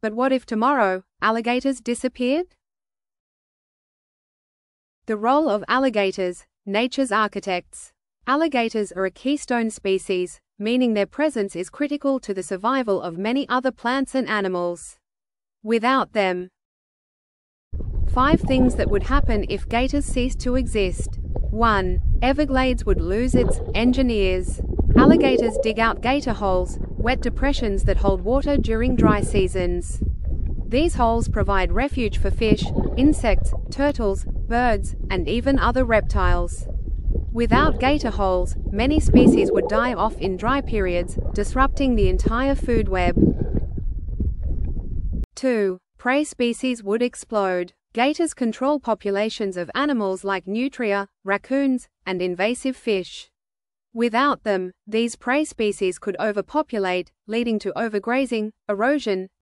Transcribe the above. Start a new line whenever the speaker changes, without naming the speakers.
But what if tomorrow, alligators disappeared? The role of alligators, nature's architects. Alligators are a keystone species, meaning their presence is critical to the survival of many other plants and animals. Without them, 5 things that would happen if gators ceased to exist. 1. Everglades would lose its engineers. Alligators dig out gator holes, wet depressions that hold water during dry seasons. These holes provide refuge for fish, insects, turtles, birds, and even other reptiles. Without gator holes, many species would die off in dry periods, disrupting the entire food web. 2. Prey species would explode. Gators control populations of animals like nutria, raccoons, and invasive fish. Without them, these prey species could overpopulate, leading to overgrazing, erosion,